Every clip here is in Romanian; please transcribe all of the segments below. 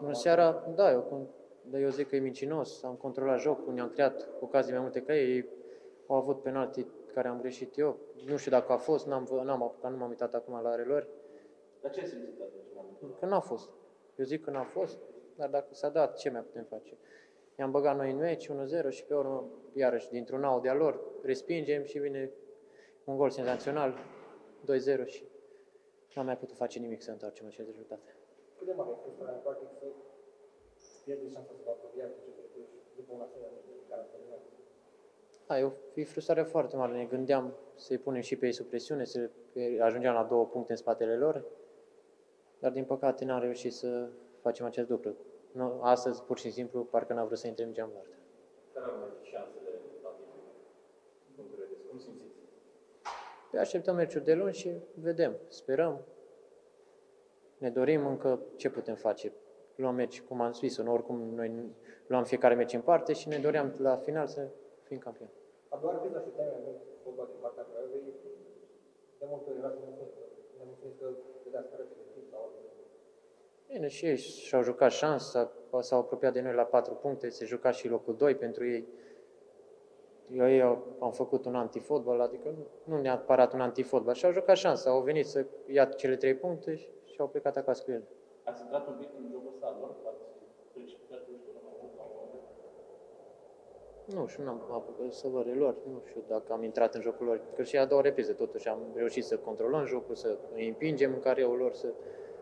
În seara, da, eu, cum- dar eu zic că e mincinos, am controlat jocul, ne-am creat ocazii mai multe ca ei, ei au avut penalti care am greșit eu, nu știu dacă a fost, n-am, vă- n-am apucat, nu m-am uitat acum la relori, Dar ce ai simțit atunci în momentul ăla? că n-a fost. Eu zic că n-a fost, dar dacă s-a dat, ce mai putem face? I-am băgat noi în meci, 1-0 și pe urmă, iarăși, dintr-un out de-a lor, respingem și vine un gol senzațional, 2-0 și n-am mai putut face nimic să întoarcem acest rezultat. Cât de mare e frustrarea, practic, să pierdeți șansa să vă apropiați de CFR Cluj după un asemenea meci care a terminat? Da, e o e frustrare foarte mare. Ne gândeam să-i punem și pe ei sub presiune, să ajungeam la două puncte în spatele lor, dar din păcate n-am reușit să facem acest lucru. Nu, astăzi, pur și simplu, parcă n-a vrut să intre în geam la artă. Care au mai fi șansele la timp? Cum credeți? Cum simțiți? Pe așteptăm meciul de luni și vedem, sperăm. Ne dorim încă ce putem face. Luăm meci, cum am spus, oricum noi luam fiecare meci în parte și ne doream la final să fim campioni. A doua viză și teme de fotbal din partea Craiovei, de multe ori erați nemulțumiți că vedeați care pe timp sau altfel. Bine, și ei și-au jucat șansa, s-au apropiat de noi la patru puncte, se juca și locul 2 pentru ei. Eu ei au, am făcut un antifotbal, adică nu- nu neapărat un antifotbal, și-au jucat șansa, au venit să ia cele trei puncte și, și au plecat acasă cu ele. Ați intrat un pic în jocul ăsta lor? Ați precipitat, nu știu, mai mult la un moment dat? Nu știu, n-am apucat să văd lor, nu știu dacă am intrat în jocul lor, că și a doua repriză totuși am reușit să controlăm jocul, să îi împingem în careul lor, să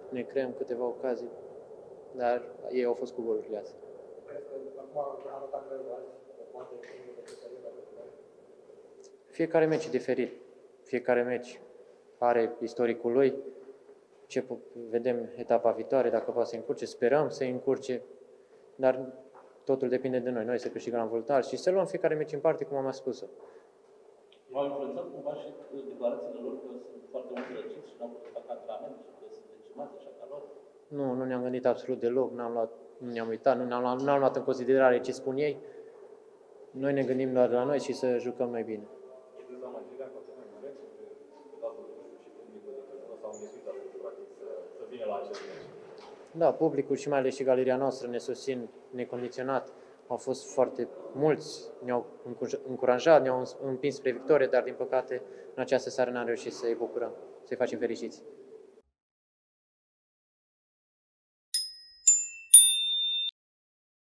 ne creăm câteva ocazii, dar ei au fost cu golurile astea. Crezi că acum a notat Craiova azi, o poate prinde de pe perioada de final? Fiecare meci e diferit. Fiecare meci are istoricul lui. Ce pu- vedem etapa viitoare, dacă poate să încurce, sperăm să încurce, dar totul depinde de noi. Noi să câștigăm la voltar și să luăm fiecare meci în parte, cum am mai spus-o. V-au influențat cumva și uh, declarațiile lor că sunt foarte mult răciți și nu au putut fac antrenament și că sunt decimați așa ca lor? Nu, nu ne-am gândit absolut deloc, n-am luat, nu ne-am uitat, nu ne-am luat, n-am luat în considerare ce spun ei. Noi ne gândim doar la noi și să jucăm mai bine. E dezamăgirea cu atât mai mare pentru deputatul nu știu, și publicul din Crăciună s-au înghesuit astăzi, practic, să, să vină la acest meci. Da, publicul și mai ales și galeria noastră ne susțin necondiționat. Au fost foarte mulți, ne-au încuraj- încurajat, ne-au împins spre victorie, dar din păcate în această seară n-am reușit să-i bucurăm, să-i facem fericiți.